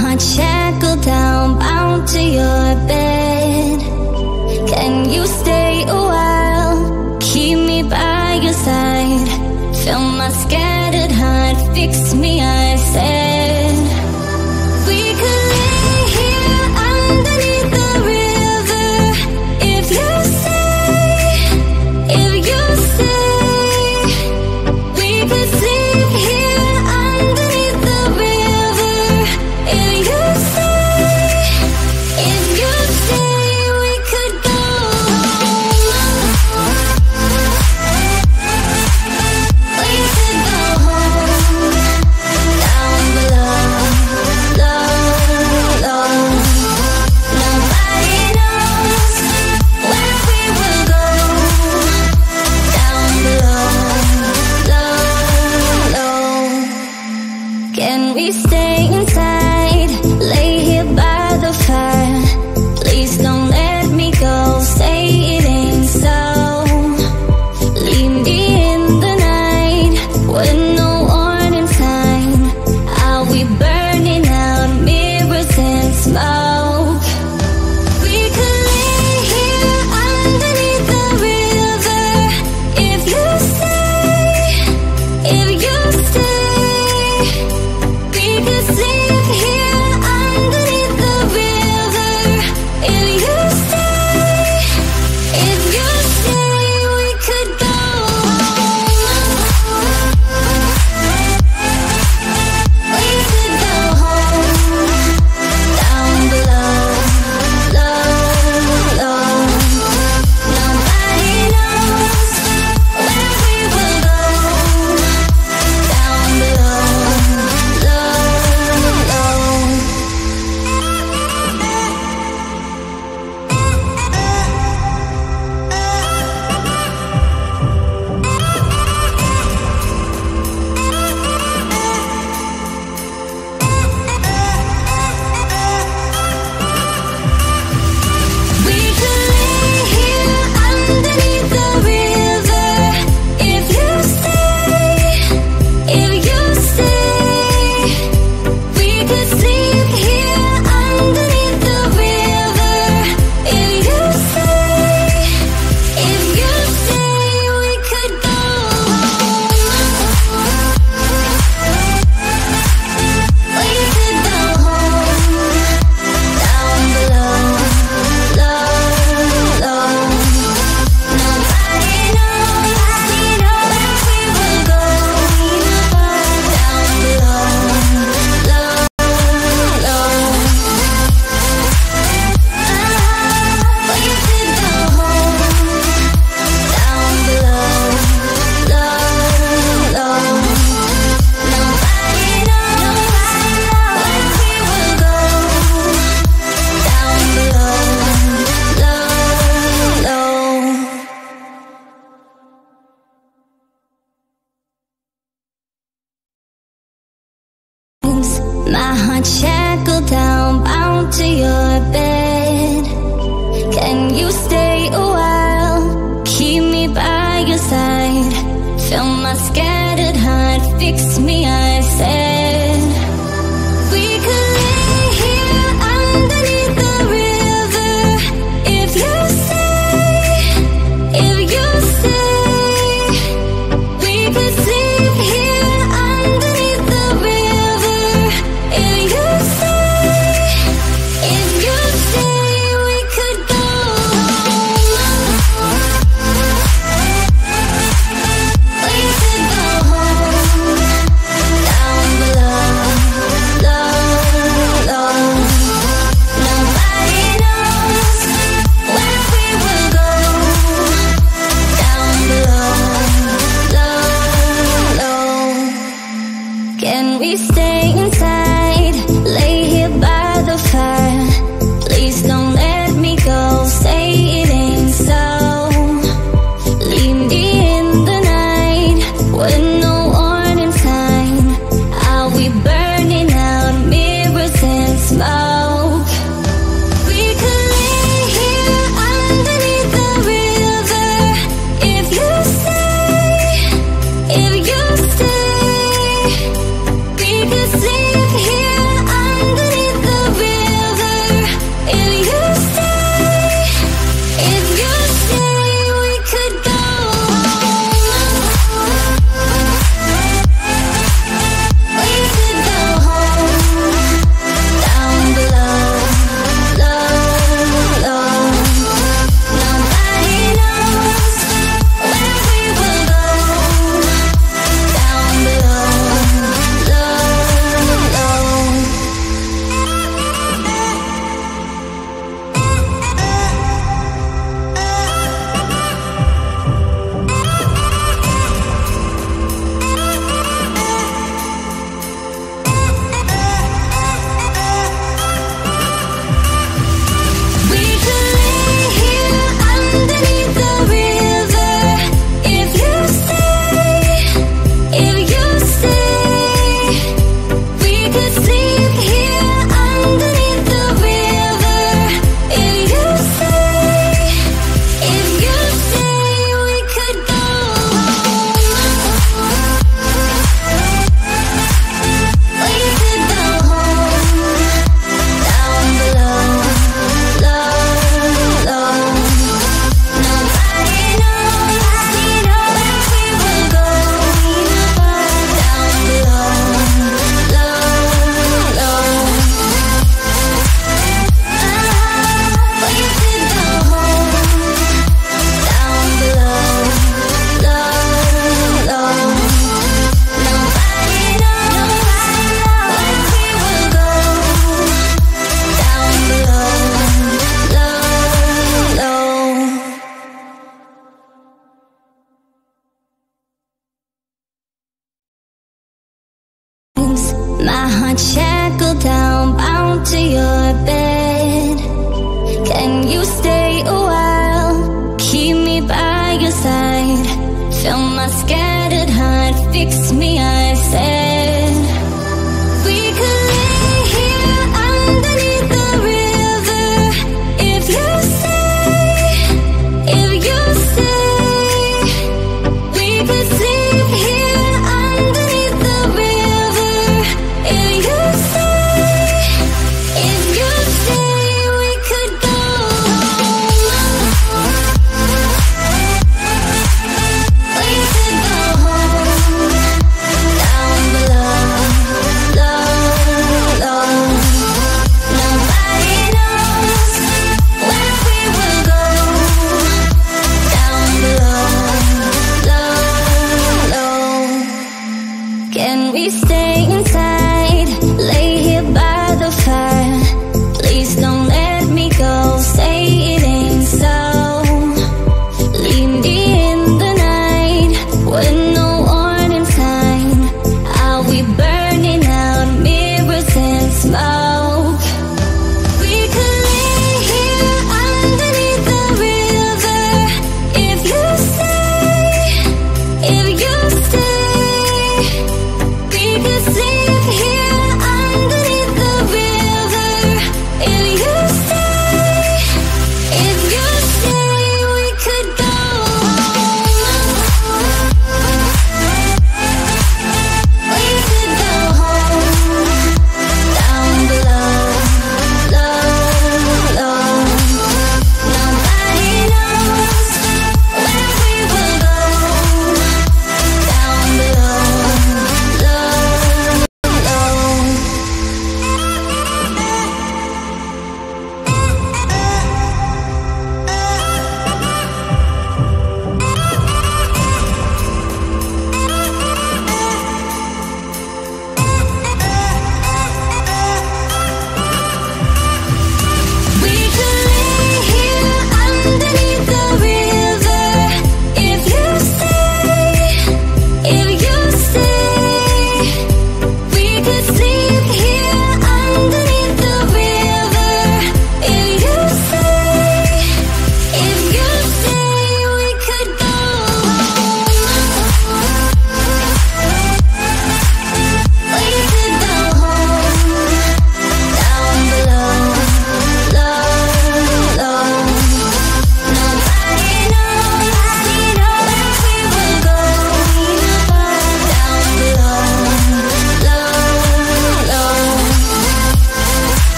heart shackled down, bound to your bed. Can you stay a while? Keep me by your side. Fill my scattered heart, fix me, I we stay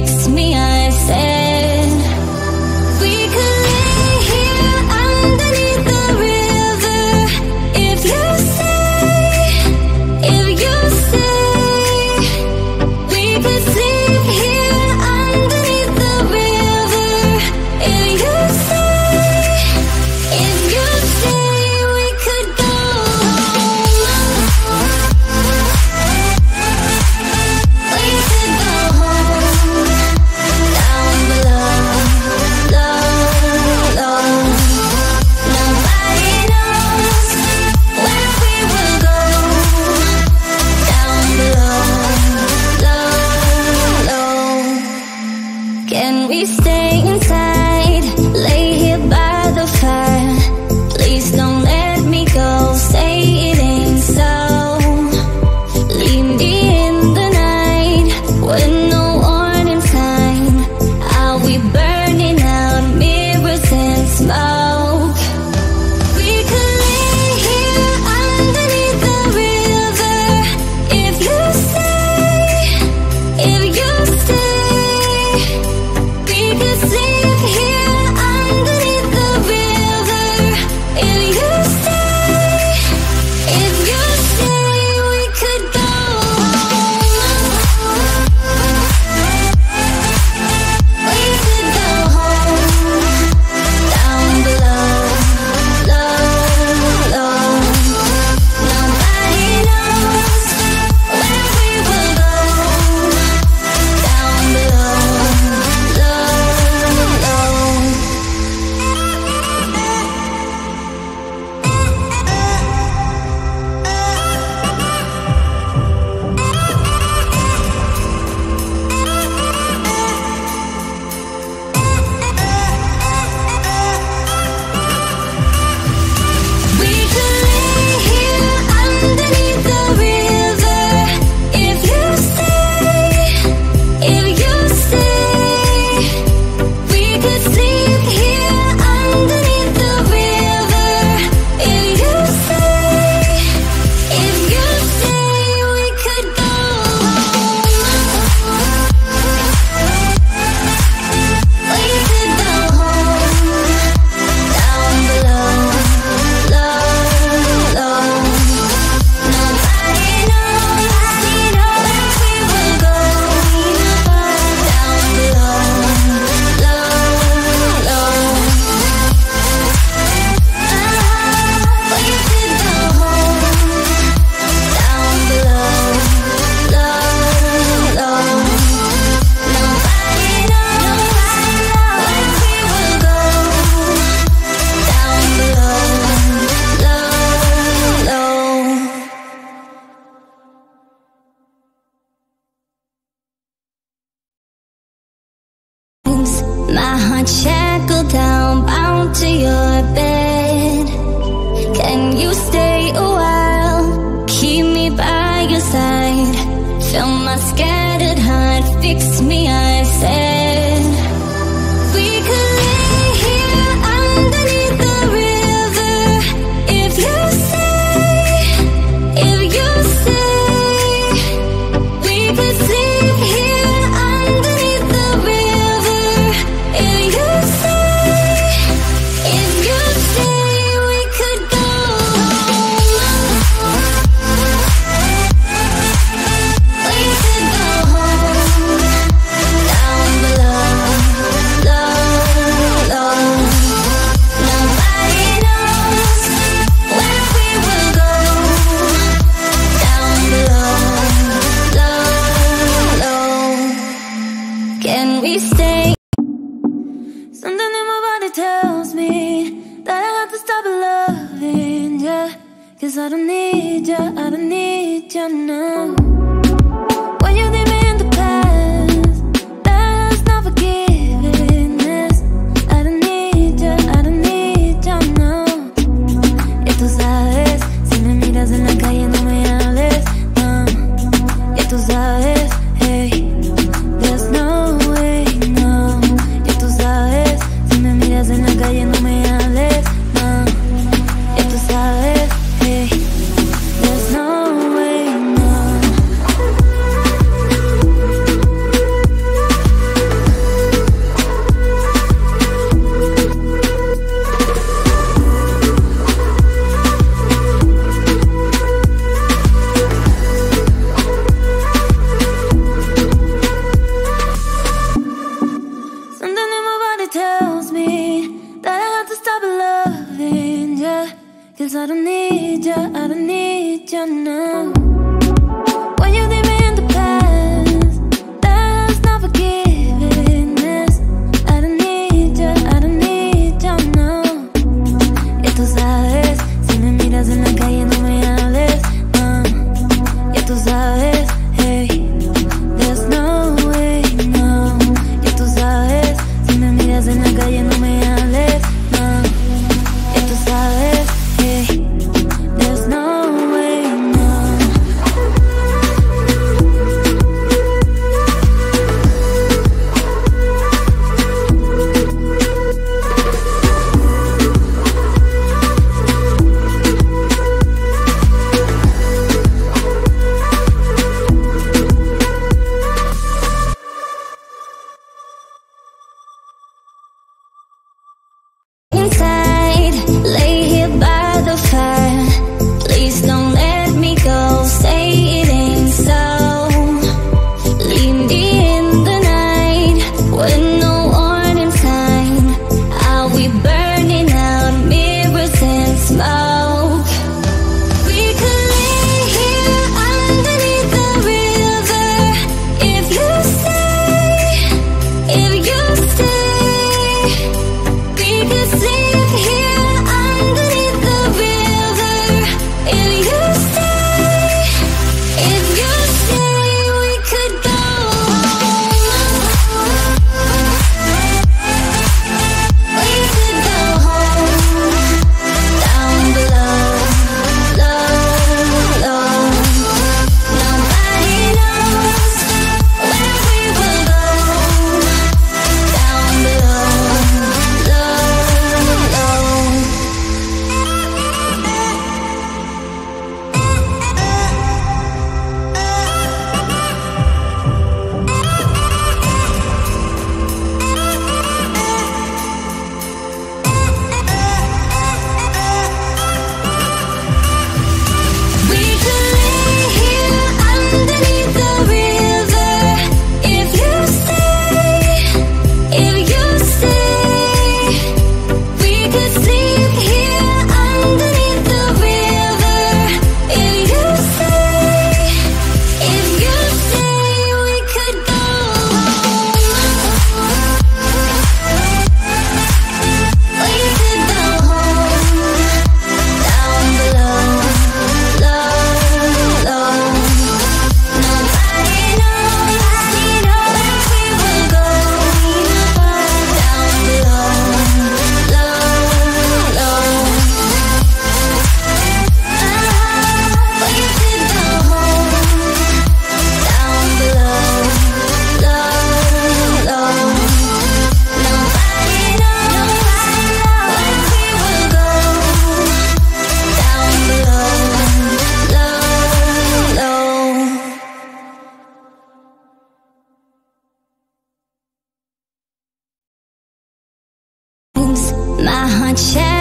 makes me much